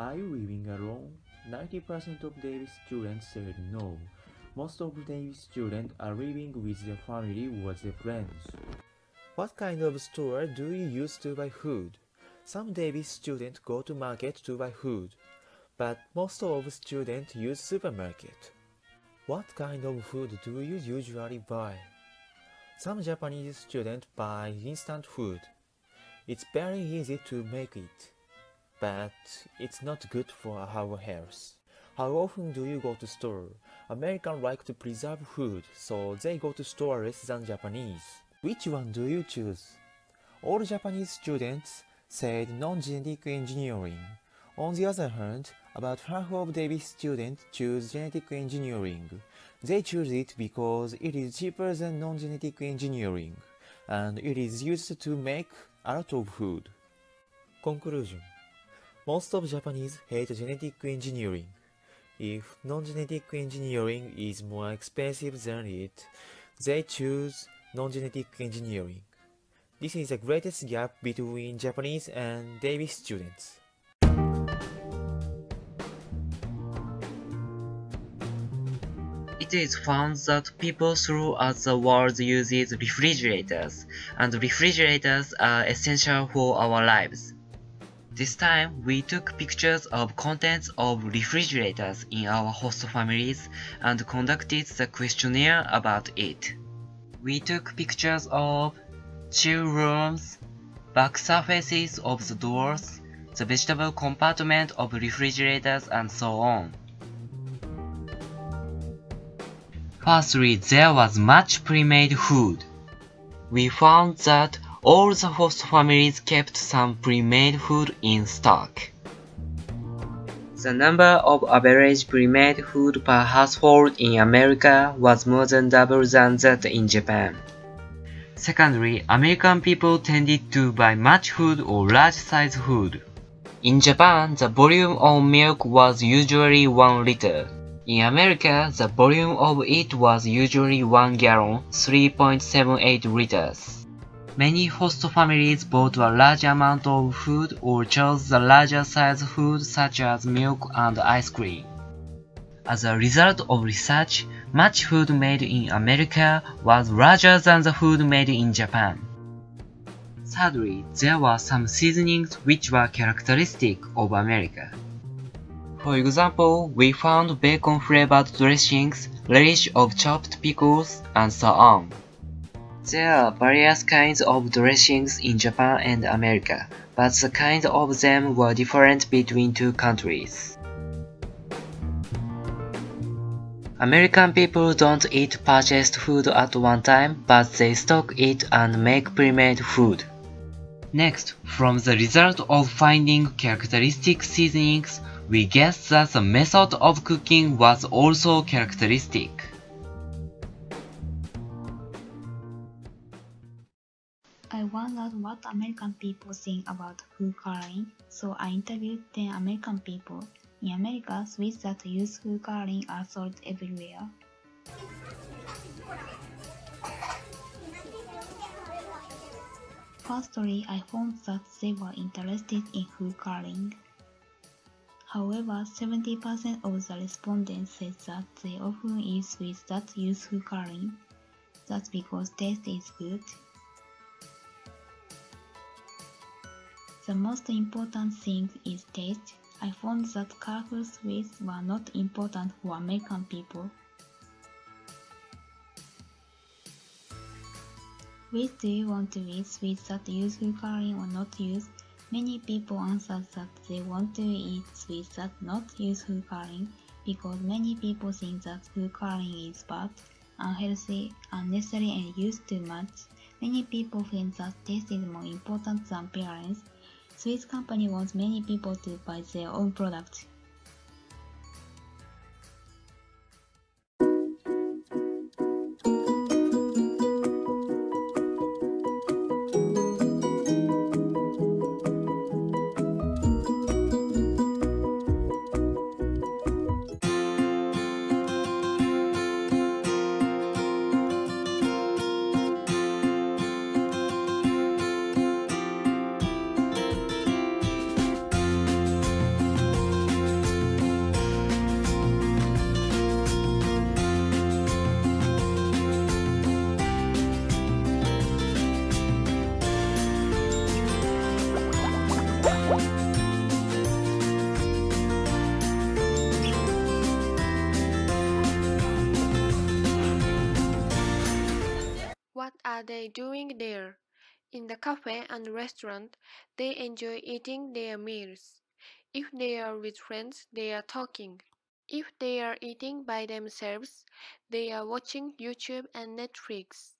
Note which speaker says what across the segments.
Speaker 1: Are you living alone? 90% of Davis students said no. Most of Davis students are living with their family or their friends. What kind of store do you use to buy food? Some Davis students go to market to buy food, but most of students use supermarket. What kind of food do you usually buy? Some Japanese students buy instant food. It's very easy to make it but it's not good for our health. How often do you go to store? Americans like to preserve food, so they go to store less than Japanese. Which one do you choose? All Japanese students said non-genetic engineering. On the other hand, about half of Davis students choose genetic engineering. They choose it because it is cheaper than non-genetic engineering, and it is used to make a lot of food. Conclusion most of Japanese hate genetic engineering. If non-genetic engineering is more expensive than it, they choose non-genetic engineering. This is the greatest gap between Japanese and Davis students.
Speaker 2: It is found that people throughout the world uses refrigerators, and refrigerators are essential for our lives. This time, we took pictures of contents of refrigerators in our host families and conducted the questionnaire about it. We took pictures of chill rooms, back surfaces of the doors, the vegetable compartment of refrigerators and so on. Firstly, there was much pre-made food. We found that all the host families kept some pre-made food in stock. The number of average pre-made food per household in America was more than double than that in Japan. Secondly, American people tended to buy much food or large size food. In Japan, the volume of milk was usually 1 liter. In America, the volume of it was usually 1 gallon, 3.78 liters. Many host families bought a large amount of food or chose the larger size food such as milk and ice cream. As a result of research, much food made in America was larger than the food made in Japan. Thirdly, there were some seasonings which were characteristic of America. For example, we found bacon flavored dressings, relish of chopped pickles, and so on. There are various kinds of dressings in Japan and America, but the kinds of them were different between two countries. American people don't eat purchased food at one time, but they stock it and make pre-made food. Next, from the result of finding characteristic seasonings, we guess that the method of cooking was also characteristic.
Speaker 3: What American people think about food coloring, so I interviewed 10 American people. In America, sweets that use food coloring are sold everywhere. Firstly, I found that they were interested in food coloring. However, 70% of the respondents said that they often eat sweets that use food coloring. That's because taste is good The most important thing is taste. I found that colorful sweets were not important for American people. Which do you want to eat sweets that use food coloring or not use? Many people answered that they want to eat sweets that not use food coloring because many people think that food coloring is bad, unhealthy, unnecessary and used too much. Many people think that taste is more important than appearance. Sweets company wants many people to buy their own products.
Speaker 4: They doing there? In the cafe and restaurant, they enjoy eating their meals. If they are with friends, they are talking. If they are eating by themselves, they are watching YouTube and Netflix.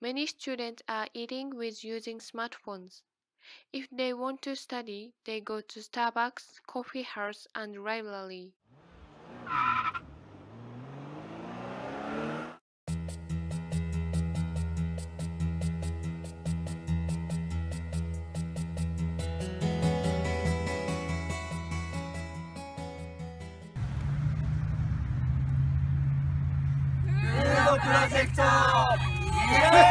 Speaker 4: Many students are eating with using smartphones. If they want to study, they go to Starbucks, coffee house, and library.
Speaker 5: 프로젝터! 예! 예!